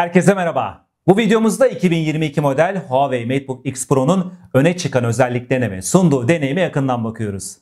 Herkese merhaba. Bu videomuzda 2022 model Huawei MateBook X Pro'nun öne çıkan özelliklerine ve sunduğu deneyime yakından bakıyoruz.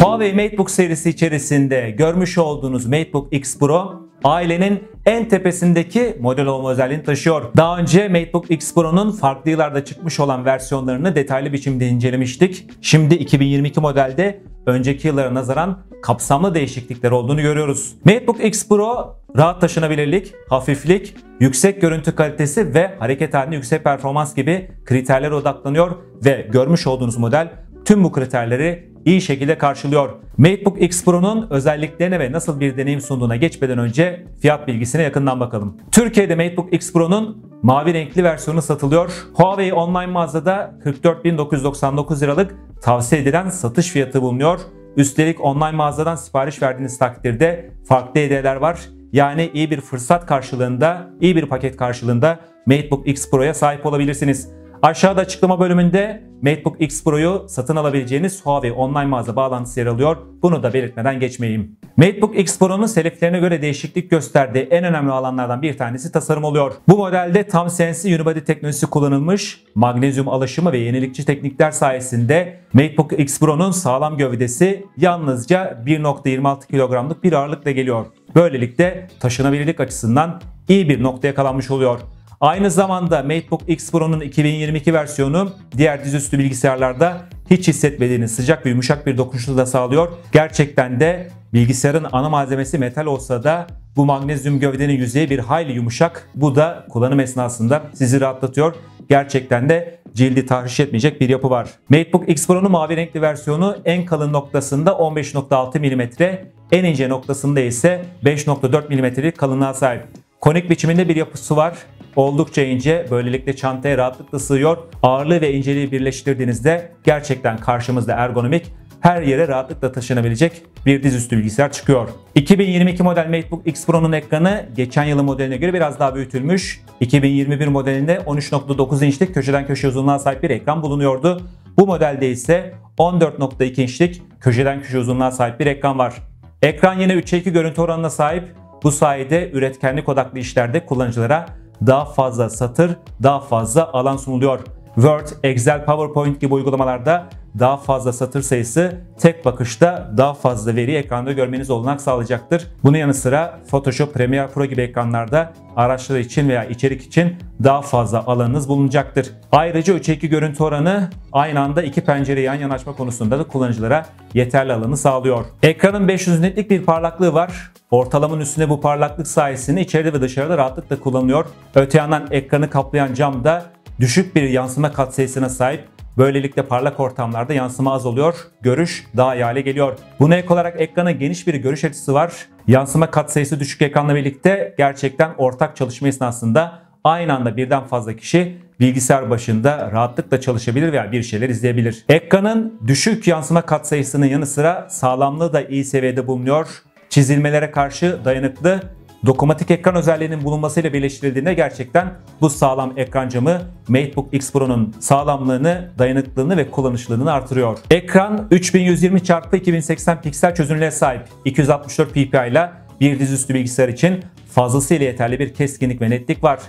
Huawei MateBook serisi içerisinde görmüş olduğunuz MateBook X Pro ailenin en tepesindeki model olma özelliğini taşıyor. Daha önce MateBook X Pro'nun farklı yıllarda çıkmış olan versiyonlarını detaylı biçimde incelemiştik. Şimdi 2022 modelde önceki yıllara nazaran kapsamlı değişiklikler olduğunu görüyoruz. MateBook X Pro rahat taşınabilirlik, hafiflik, yüksek görüntü kalitesi ve hareket halinde yüksek performans gibi kriterlere odaklanıyor ve görmüş olduğunuz model tüm bu kriterleri iyi şekilde karşılıyor. MateBook X Pro'nun özelliklerine ve nasıl bir deneyim sunduğuna geçmeden önce fiyat bilgisine yakından bakalım. Türkiye'de MateBook X Pro'nun mavi renkli versiyonu satılıyor. Huawei online mağazada 44.999 liralık tavsiye edilen satış fiyatı bulunuyor. Üstelik online mağazadan sipariş verdiğiniz takdirde farklı hediyeler var. Yani iyi bir fırsat karşılığında, iyi bir paket karşılığında MateBook X Pro'ya sahip olabilirsiniz. Aşağıda açıklama bölümünde MateBook X Pro'yu satın alabileceğiniz Huawei online mağaza bağlantısı yer alıyor. Bunu da belirtmeden geçmeyeyim. MateBook X Pro'nun seleflerine göre değişiklik gösterdiği en önemli alanlardan bir tanesi tasarım oluyor. Bu modelde tam sensi unibody teknolojisi kullanılmış, magnezyum alışımı ve yenilikçi teknikler sayesinde MateBook X Pro'nun sağlam gövdesi yalnızca 1.26 kilogramlık bir ağırlıkla geliyor. Böylelikle taşınabilirlik açısından iyi bir noktaya yakalanmış oluyor. Aynı zamanda MateBook X Pro'nun 2022 versiyonu diğer dizüstü bilgisayarlarda hiç hissetmediğiniz sıcak ve yumuşak bir dokunuşu da sağlıyor. Gerçekten de bilgisayarın ana malzemesi metal olsa da bu magnezyum gövdenin yüzeyi bir hayli yumuşak. Bu da kullanım esnasında sizi rahatlatıyor. Gerçekten de cildi tahriş etmeyecek bir yapı var. MateBook X Pro'nun mavi renkli versiyonu en kalın noktasında 15.6 mm, en ince noktasında ise 5.4 mm'lik kalınlığa sahip. Konik biçiminde bir yapısı var. Oldukça ince, böylelikle çantaya rahatlıkla sığıyor. Ağırlığı ve inceliği birleştirdiğinizde gerçekten karşımızda ergonomik, her yere rahatlıkla taşınabilecek bir dizüstü bilgisayar çıkıyor. 2022 model MateBook X Pro'nun ekranı geçen yılın modeline göre biraz daha büyütülmüş. 2021 modelinde 13.9 inçlik köşeden köşe uzunluğuna sahip bir ekran bulunuyordu. Bu modelde ise 14.2 inçlik köşeden köşe uzunluğuna sahip bir ekran var. Ekran yine 3'e 2 görüntü oranına sahip. Bu sayede üretkenlik odaklı işlerde kullanıcılara daha fazla satır, daha fazla alan sunuluyor. Word, Excel, PowerPoint gibi uygulamalarda daha fazla satır sayısı tek bakışta daha fazla veri ekranda görmeniz olanak sağlayacaktır. Bunun yanı sıra Photoshop, Premiere Pro gibi ekranlarda araçlar için veya içerik için daha fazla alanınız bulunacaktır. Ayrıca 3'e 2 görüntü oranı aynı anda iki pencereyi yan yana açma konusunda da kullanıcılara yeterli alanı sağlıyor. Ekranın 500 netlik bir parlaklığı var. Ortalamanın üstünde bu parlaklık sayesinde içeride ve dışarıda rahatlıkla kullanılıyor. Öte yandan ekranı kaplayan cam da düşük bir yansıma katsayısına sahip. Böylelikle parlak ortamlarda yansıma az oluyor, görüş daha iyi hale geliyor. Buna ek olarak ekranın geniş bir görüş açısı var. Yansıma katsayısı düşük ekranla birlikte gerçekten ortak çalışma esnasında aynı anda birden fazla kişi bilgisayar başında rahatlıkla çalışabilir veya bir şeyler izleyebilir. Ekranın düşük yansıma katsayısının yanı sıra sağlamlığı da iyi seviyede bulunuyor. Çizilmelere karşı dayanıklı Dokunmatik ekran özelliğinin bulunmasıyla birleştirildiğinde gerçekten bu sağlam ekran camı MateBook X Pro'nun sağlamlığını, dayanıklılığını ve kullanışlılığını artırıyor. Ekran 3120 x 2080 piksel çözünürlüğe sahip 264 ppi ile bir dizüstü bilgisayar için fazlasıyla yeterli bir keskinlik ve netlik var.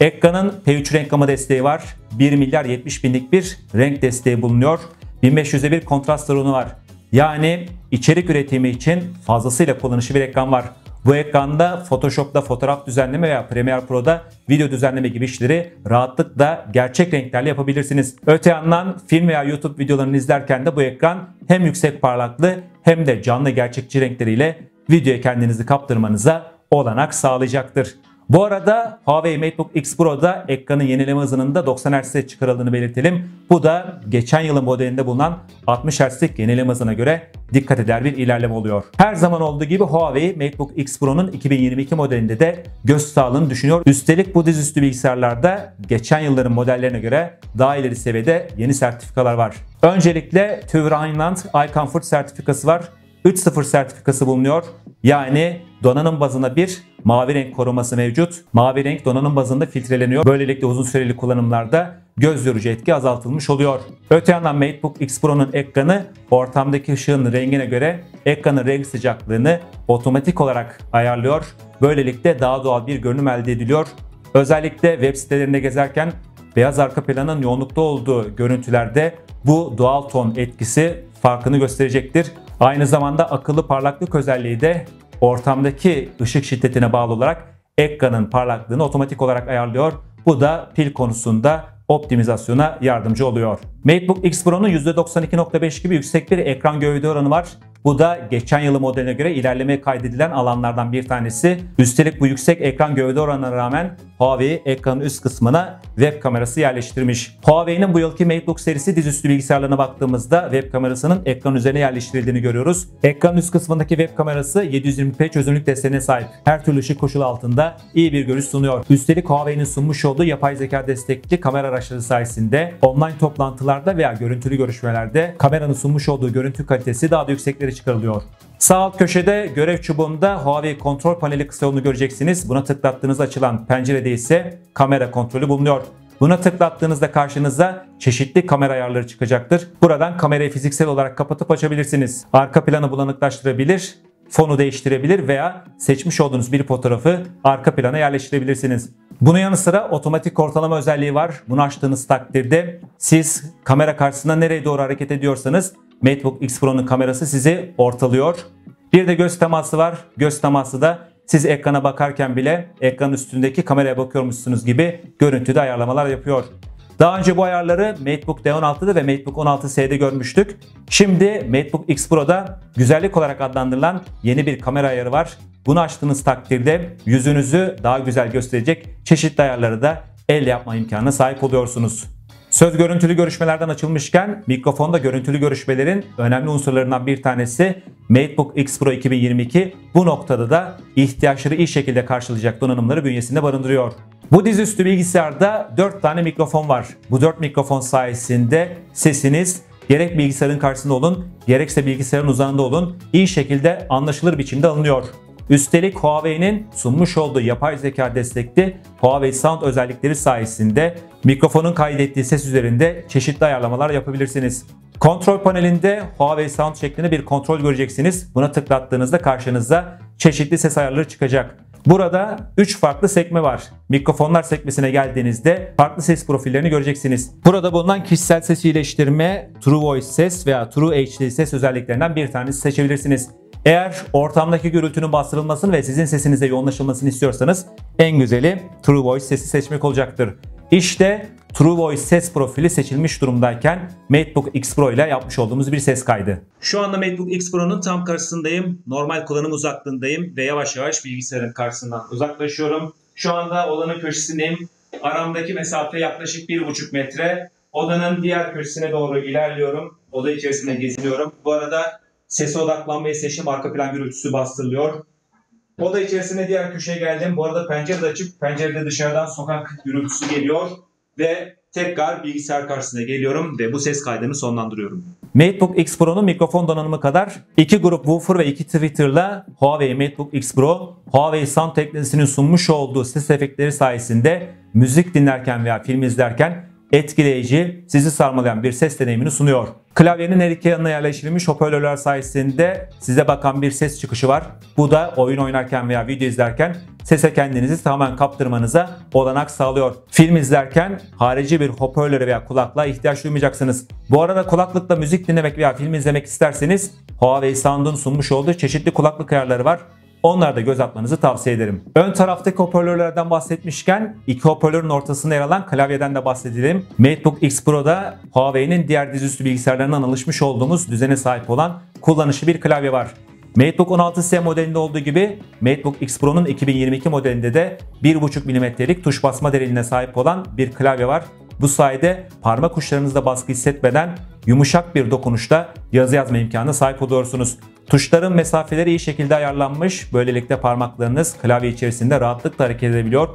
Ekranın P3 renk gama desteği var. 1 milyar 70 binlik bir renk desteği bulunuyor. 1500'e bir kontrast sorunu var. Yani içerik üretimi için fazlasıyla kullanışlı bir ekran var. Bu ekranda Photoshop'ta fotoğraf düzenleme veya Premiere Pro'da video düzenleme gibi işleri rahatlıkla gerçek renklerle yapabilirsiniz. Öte yandan film veya YouTube videolarını izlerken de bu ekran hem yüksek parlaklığı hem de canlı gerçekçi renkleriyle videoya kendinizi kaptırmanıza olanak sağlayacaktır. Bu arada Huawei MateBook X Pro'da ekranın yenileme hızının da 90 Hz'e çıkarıldığını belirtelim. Bu da geçen yılın modelinde bulunan 60 Hz'lik yenileme hızına göre dikkat eder bir ilerleme oluyor. Her zaman olduğu gibi Huawei MateBook X Pro'nun 2022 modelinde de göz sağlığını düşünüyor. Üstelik bu dizüstü bilgisayarlarda geçen yılların modellerine göre daha ileri seviyede yeni sertifikalar var. Öncelikle TÜV Rheinland iComfort sertifikası var. 3.0 sertifikası bulunuyor. Yani donanım bazında bir mavi renk koruması mevcut. Mavi renk donanım bazında filtreleniyor. Böylelikle uzun süreli kullanımlarda göz yorucu etki azaltılmış oluyor. Öte yandan MateBook X Pro'nun ekranı ortamdaki ışığın rengine göre ekranın renk sıcaklığını otomatik olarak ayarlıyor. Böylelikle daha doğal bir görünüm elde ediliyor. Özellikle web sitelerinde gezerken beyaz arka planın yoğunlukta olduğu görüntülerde bu doğal ton etkisi farkını gösterecektir. Aynı zamanda akıllı parlaklık özelliği de ortamdaki ışık şiddetine bağlı olarak ekranın parlaklığını otomatik olarak ayarlıyor. Bu da pil konusunda optimizasyona yardımcı oluyor. MacBook X Pro'nun %92.5 gibi yüksek bir ekran gövde oranı var. Bu da geçen yılı modeline göre ilerleme kaydedilen alanlardan bir tanesi. Üstelik bu yüksek ekran gövde oranına rağmen Huawei ekranın üst kısmına web kamerası yerleştirmiş. Huawei'nin bu yılki MateBook serisi dizüstü bilgisayarlarına baktığımızda web kamerasının ekran üzerine yerleştirildiğini görüyoruz. Ekranın üst kısmındaki web kamerası 720p çözünürlük desteğine sahip. Her türlü ışık koşulu altında iyi bir görüş sunuyor. Üstelik Huawei'nin sunmuş olduğu yapay zeka destekli kamera araçları sayesinde online toplantılarda veya görüntülü görüşmelerde kameranın sunmuş olduğu görüntü kalitesi daha da yükseklere çıkarılıyor. Sağ alt köşede görev çubuğunda Huawei kontrol paneli yolunu göreceksiniz. Buna tıklattığınızda açılan pencerede ise kamera kontrolü bulunuyor. Buna tıklattığınızda karşınıza çeşitli kamera ayarları çıkacaktır. Buradan kamerayı fiziksel olarak kapatıp açabilirsiniz. Arka planı bulanıklaştırabilir, fonu değiştirebilir veya seçmiş olduğunuz bir fotoğrafı arka plana yerleştirebilirsiniz. Bunun yanı sıra otomatik ortalama özelliği var. Bunu açtığınız takdirde siz kamera karşısında nereye doğru hareket ediyorsanız MacBook X Pro'nun kamerası sizi ortalıyor. Bir de göz teması var. Göz teması da siz ekrana bakarken bile ekran üstündeki kameraya bakıyormuşsunuz gibi görüntüde ayarlamalar yapıyor. Daha önce bu ayarları MacBook D16'da ve MacBook 16S'de görmüştük. Şimdi MacBook X Pro'da güzellik olarak adlandırılan yeni bir kamera ayarı var. Bunu açtığınız takdirde yüzünüzü daha güzel gösterecek çeşitli ayarları da el yapma imkanına sahip oluyorsunuz. Söz görüntülü görüşmelerden açılmışken mikrofonda görüntülü görüşmelerin önemli unsurlarından bir tanesi MacBook X Pro 2022 bu noktada da ihtiyaçları iyi şekilde karşılayacak donanımları bünyesinde barındırıyor. Bu dizüstü bilgisayarda 4 tane mikrofon var. Bu 4 mikrofon sayesinde sesiniz gerek bilgisayarın karşısında olun gerekse bilgisayarın uzağında olun iyi şekilde anlaşılır biçimde alınıyor. Üstelik Huawei'nin sunmuş olduğu yapay zeka destekli Huawei Sound özellikleri sayesinde mikrofonun kaydettiği ses üzerinde çeşitli ayarlamalar yapabilirsiniz. Kontrol panelinde Huawei Sound şeklinde bir kontrol göreceksiniz. Buna tıklattığınızda karşınıza çeşitli ses ayarları çıkacak. Burada 3 farklı sekme var. Mikrofonlar sekmesine geldiğinizde farklı ses profillerini göreceksiniz. Burada bulunan kişisel ses iyileştirme, True Voice ses veya True HD ses özelliklerinden bir tanesi seçebilirsiniz. Eğer ortamdaki gürültünün bastırılmasını ve sizin sesinize yoğunlaşılmasını istiyorsanız en güzeli True Voice sesi seçmek olacaktır. İşte True Voice ses profili seçilmiş durumdayken MacBook X Pro ile yapmış olduğumuz bir ses kaydı. Şu anda MacBook X Pro'nun tam karşısındayım. Normal kullanım uzaklığındayım ve yavaş yavaş bilgisayarın karşısından uzaklaşıyorum. Şu anda odanın köşesindeyim. Aramdaki mesafe yaklaşık 1,5 metre. Odanın diğer köşesine doğru ilerliyorum. Oda içerisinde geziniyorum. Bu arada Sese odaklanmayı seçtim. Arka plan gürültüsü bastırılıyor. Oda içerisinde diğer köşeye geldim. Bu arada pencere de açık. Pencerede dışarıdan sokak gürültüsü geliyor. Ve tekrar bilgisayar karşısına geliyorum ve bu ses kaydını sonlandırıyorum. MateBook X Pro'nun mikrofon donanımı kadar iki grup woofer ve iki tweeter'la Huawei MateBook X Pro, Huawei Sound teknolojisinin sunmuş olduğu ses efektleri sayesinde müzik dinlerken veya film izlerken etkileyici, sizi sarmalayan bir ses deneyimini sunuyor. Klavyenin her iki yanına yerleştirilmiş hoparlörler sayesinde size bakan bir ses çıkışı var. Bu da oyun oynarken veya video izlerken sese kendinizi tamamen kaptırmanıza olanak sağlıyor. Film izlerken harici bir hoparlöre veya kulaklığa ihtiyaç duymayacaksınız. Bu arada kulaklıkla müzik dinlemek veya film izlemek isterseniz Huawei Sound'un sunmuş olduğu çeşitli kulaklık ayarları var. Onlara da göz atmanızı tavsiye ederim. Ön taraftaki hoparlörlerden bahsetmişken iki hoparlörün ortasında yer alan klavyeden de bahsedelim. MateBook X Pro'da Huawei'nin diğer dizüstü bilgisayarlarından alışmış olduğumuz düzene sahip olan kullanışlı bir klavye var. MateBook 16S modelinde olduğu gibi MateBook X Pro'nun 2022 modelinde de 1.5 mm'lik tuş basma derinliğine sahip olan bir klavye var. Bu sayede parmak uçlarınızda baskı hissetmeden yumuşak bir dokunuşta yazı yazma imkanına sahip oluyorsunuz. Tuşların mesafeleri iyi şekilde ayarlanmış. Böylelikle parmaklarınız klavye içerisinde rahatlıkla hareket edebiliyor.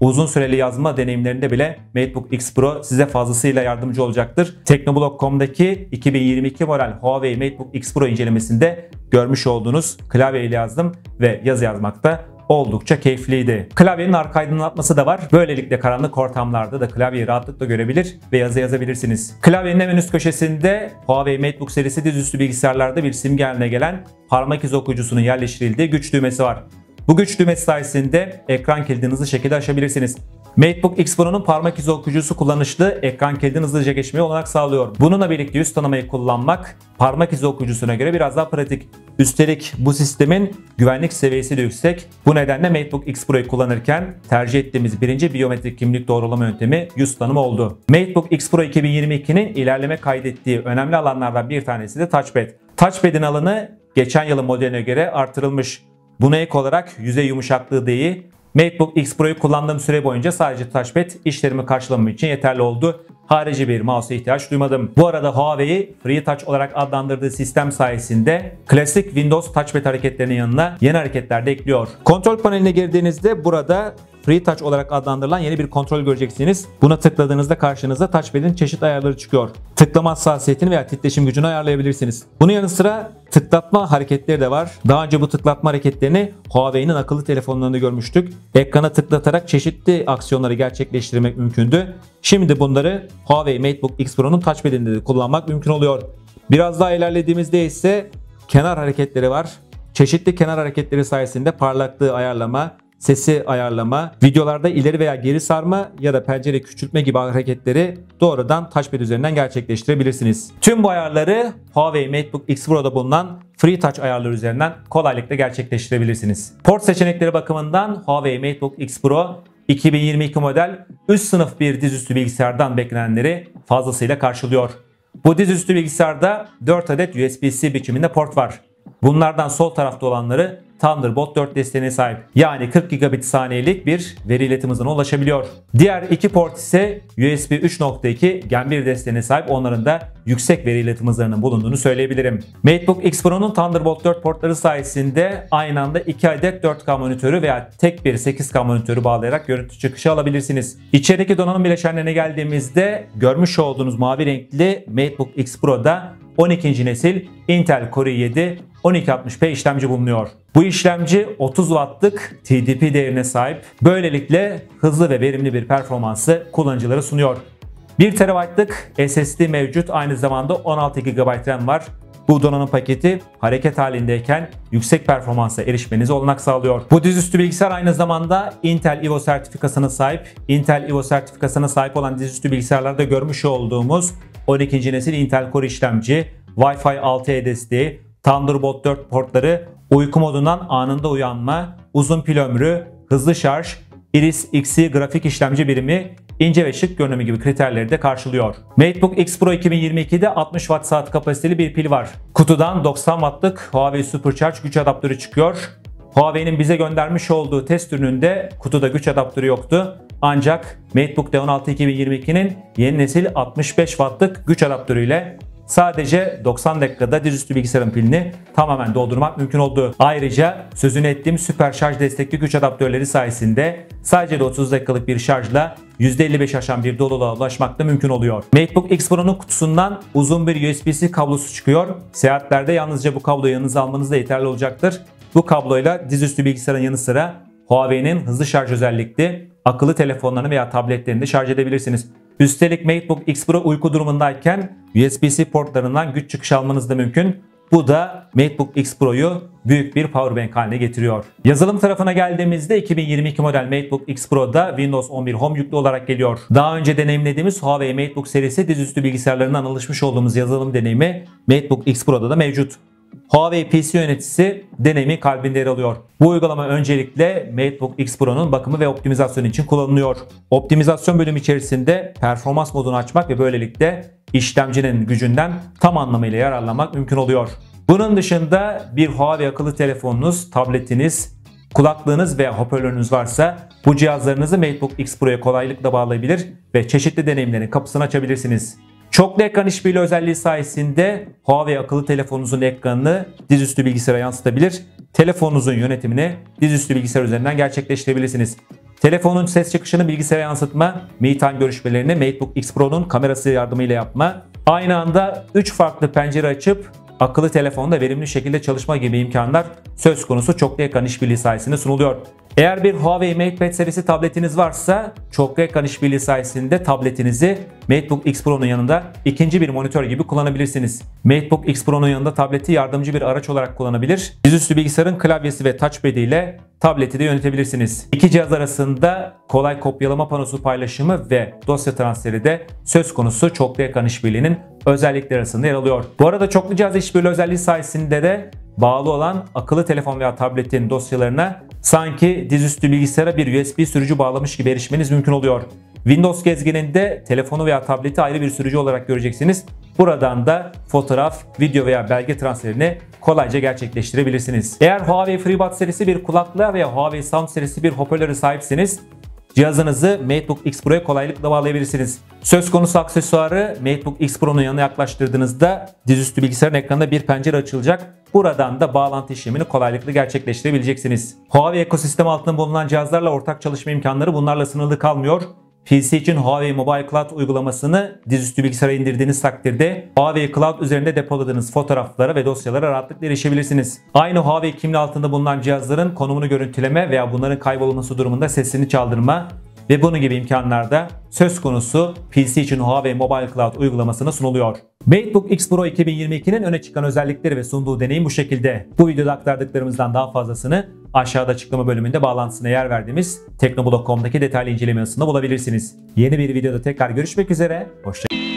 Uzun süreli yazma deneyimlerinde bile MateBook X Pro size fazlasıyla yardımcı olacaktır. Teknoblog.com'daki 2022 model Huawei MateBook X Pro incelemesinde görmüş olduğunuz klavye ile yazdım ve yazı yazmakta oldukça keyifliydi. Klavyenin arka aydınlatması da var. Böylelikle karanlık ortamlarda da klavyeyi rahatlıkla görebilir ve yazı yazabilirsiniz. Klavyenin hemen üst köşesinde Huawei MateBook serisi dizüstü bilgisayarlarda bir simge haline gelen parmak izi okuyucusunun yerleştirildiği güç düğmesi var. Bu güç düğmesi sayesinde ekran kilidini hızlı şekilde açabilirsiniz. MateBook X Pro'nun parmak izi okuyucusu kullanışlı ekran kilidini hızlıca geçmeye olanak sağlıyor. Bununla birlikte yüz tanımayı kullanmak parmak izi okuyucusuna göre biraz daha pratik. Üstelik bu sistemin güvenlik seviyesi de yüksek. Bu nedenle MateBook X Pro'yu kullanırken tercih ettiğimiz birinci biyometrik kimlik doğrulama yöntemi yüz tanıma oldu. MateBook X Pro 2022'nin ilerleme kaydettiği önemli alanlardan bir tanesi de Touchpad. Touchpad'in alanı geçen yılın modeline göre artırılmış. Buna ek olarak yüzey yumuşaklığı değil, MateBook X Pro'yu kullandığım süre boyunca sadece touchpad işlerimi karşılamam için yeterli oldu. Harici bir mouse'a ihtiyaç duymadım. Bu arada Huawei Free Touch olarak adlandırdığı sistem sayesinde klasik Windows touchpad hareketlerinin yanına yeni hareketler de ekliyor. Kontrol paneline girdiğinizde burada Free Touch olarak adlandırılan yeni bir kontrol göreceksiniz. Buna tıkladığınızda karşınıza touchpad'in çeşit ayarları çıkıyor. Tıklama hassasiyetini veya titreşim gücünü ayarlayabilirsiniz. Bunun yanı sıra tıklatma hareketleri de var. Daha önce bu tıklatma hareketlerini Huawei'nin akıllı telefonlarında görmüştük. Ekrana tıklatarak çeşitli aksiyonları gerçekleştirmek mümkündü. Şimdi bunları Huawei MateBook X Pro'nun touchpad'inde de kullanmak mümkün oluyor. Biraz daha ilerlediğimizde ise kenar hareketleri var. Çeşitli kenar hareketleri sayesinde parlaklığı ayarlama, sesi ayarlama, videolarda ileri veya geri sarma ya da pencere küçültme gibi hareketleri doğrudan touchpad üzerinden gerçekleştirebilirsiniz. Tüm bu ayarları Huawei MateBook X Pro'da bulunan Free Touch ayarları üzerinden kolaylıkla gerçekleştirebilirsiniz. Port seçenekleri bakımından Huawei MateBook X Pro 2022 model üst sınıf bir dizüstü bilgisayardan beklenenleri fazlasıyla karşılıyor. Bu dizüstü bilgisayarda 4 adet USB-C biçiminde port var. Bunlardan sol tarafta olanları Thunderbolt 4 desteğine sahip. Yani 40 gigabit saniyelik bir veri iletim ulaşabiliyor. Diğer iki port ise USB 3.2 Gen 1 desteğine sahip. Onların da yüksek veri iletim bulunduğunu söyleyebilirim. MateBook X Pro'nun Thunderbolt 4 portları sayesinde aynı anda 2 adet 4K monitörü veya tek bir 8K monitörü bağlayarak görüntü çıkışı alabilirsiniz. İçerideki donanım bileşenlerine geldiğimizde görmüş olduğunuz mavi renkli MateBook X Pro'da 12. nesil Intel Core i7 1260p işlemci bulunuyor. Bu işlemci 30 wattlık TDP değerine sahip. Böylelikle hızlı ve verimli bir performansı kullanıcılara sunuyor. 1 TB'lık SSD mevcut aynı zamanda 16 GB RAM var. Bu donanım paketi hareket halindeyken yüksek performansa erişmenize olanak sağlıyor. Bu dizüstü bilgisayar aynı zamanda Intel Evo sertifikasına sahip. Intel Evo sertifikasına sahip olan dizüstü bilgisayarlarda görmüş olduğumuz 12. nesil Intel Core işlemci, Wi-Fi 6E desteği, Thunderbolt 4 portları, uyku modundan anında uyanma, uzun pil ömrü, hızlı şarj, Iris Xe grafik işlemci birimi, ince ve şık görünümü gibi kriterleri de karşılıyor. MateBook X Pro 2022'de 60 Watt saat kapasiteli bir pil var. Kutudan 90 Watt'lık Huawei Supercharge güç adaptörü çıkıyor. Huawei'nin bize göndermiş olduğu test ürününde kutuda güç adaptörü yoktu. Ancak MateBook D16 2022'nin yeni nesil 65 Watt'lık güç adaptörüyle Sadece 90 dakikada dizüstü bilgisayarın pilini tamamen doldurmak mümkün oldu. Ayrıca sözünü ettiğim süper şarj destekli güç adaptörleri sayesinde sadece de 30 dakikalık bir şarjla %55 aşan bir doluluğa ulaşmak da mümkün oluyor. MacBook X Pro'nun kutusundan uzun bir USB-C kablosu çıkıyor. Seyahatlerde yalnızca bu kabloyu yanınıza almanız da yeterli olacaktır. Bu kabloyla dizüstü bilgisayarın yanı sıra Huawei'nin hızlı şarj özellikli akıllı telefonlarını veya tabletlerini de şarj edebilirsiniz. Üstelik MacBook X Pro uyku durumundayken USB-C portlarından güç çıkış almanız da mümkün. Bu da MacBook X Pro'yu büyük bir powerbank haline getiriyor. Yazılım tarafına geldiğimizde 2022 model MacBook X Pro'da Windows 11 Home yüklü olarak geliyor. Daha önce deneyimlediğimiz Huawei MateBook serisi dizüstü bilgisayarlarından alışmış olduğumuz yazılım deneyimi MacBook X Pro'da da mevcut. Huawei PC yöneticisi deneyimi kalbinde yer alıyor. Bu uygulama öncelikle MateBook X Pro'nun bakımı ve optimizasyonu için kullanılıyor. Optimizasyon bölümü içerisinde performans modunu açmak ve böylelikle işlemcinin gücünden tam anlamıyla yararlanmak mümkün oluyor. Bunun dışında bir Huawei akıllı telefonunuz, tabletiniz, kulaklığınız veya hoparlörünüz varsa bu cihazlarınızı MateBook X Pro'ya kolaylıkla bağlayabilir ve çeşitli deneyimlerin kapısını açabilirsiniz. Çoklu ekran işbirliği özelliği sayesinde Huawei akıllı telefonunuzun ekranını dizüstü bilgisayara yansıtabilir. Telefonunuzun yönetimini dizüstü bilgisayar üzerinden gerçekleştirebilirsiniz. Telefonun ses çıkışını bilgisayara yansıtma, MeTime görüşmelerini MateBook X Pro'nun kamerası yardımıyla yapma, aynı anda 3 farklı pencere açıp akıllı telefonda verimli şekilde çalışma gibi imkanlar söz konusu çoklu ekran işbirliği sayesinde sunuluyor. Eğer bir Huawei MatePad serisi tabletiniz varsa çoklu ekran işbirliği sayesinde tabletinizi MateBook X Pro'nun yanında ikinci bir monitör gibi kullanabilirsiniz. MateBook X Pro'nun yanında tableti yardımcı bir araç olarak kullanabilir. Dizüstü bilgisayarın klavyesi ve touchpad ile tableti de yönetebilirsiniz. İki cihaz arasında kolay kopyalama panosu paylaşımı ve dosya transferi de söz konusu çoklu ekran işbirliğinin özellikleri arasında yer alıyor. Bu arada çoklu cihaz işbirliği özelliği sayesinde de bağlı olan akıllı telefon veya tabletin dosyalarına sanki dizüstü bilgisayara bir USB sürücü bağlamış gibi erişmeniz mümkün oluyor. Windows gezgininde telefonu veya tableti ayrı bir sürücü olarak göreceksiniz. Buradan da fotoğraf, video veya belge transferini kolayca gerçekleştirebilirsiniz. Eğer Huawei FreeBuds serisi bir kulaklığa veya Huawei Sound serisi bir hoparlöre sahipseniz Cihazınızı MateBook X Pro'ya kolaylıkla bağlayabilirsiniz. Söz konusu aksesuarı MateBook X Pro'nun yanına yaklaştırdığınızda dizüstü bilgisayarın ekranında bir pencere açılacak. Buradan da bağlantı işlemini kolaylıkla gerçekleştirebileceksiniz. Huawei ekosistemi altında bulunan cihazlarla ortak çalışma imkanları bunlarla sınırlı kalmıyor. PC için Huawei Mobile Cloud uygulamasını dizüstü bilgisayara indirdiğiniz takdirde Huawei Cloud üzerinde depoladığınız fotoğraflara ve dosyalara rahatlıkla erişebilirsiniz. Aynı Huawei kimliği altında bulunan cihazların konumunu görüntüleme veya bunların kaybolması durumunda sesini çaldırma ve bunun gibi imkanlarda söz konusu PC için Huawei Mobile Cloud uygulamasına sunuluyor. MateBook X Pro 2022'nin öne çıkan özellikleri ve sunduğu deneyim bu şekilde. Bu videoda aktardıklarımızdan daha fazlasını aşağıda açıklama bölümünde bağlantısına yer verdiğimiz teknoblog.com'daki detaylı inceleme yazısında bulabilirsiniz. Yeni bir videoda tekrar görüşmek üzere, hoşçakalın.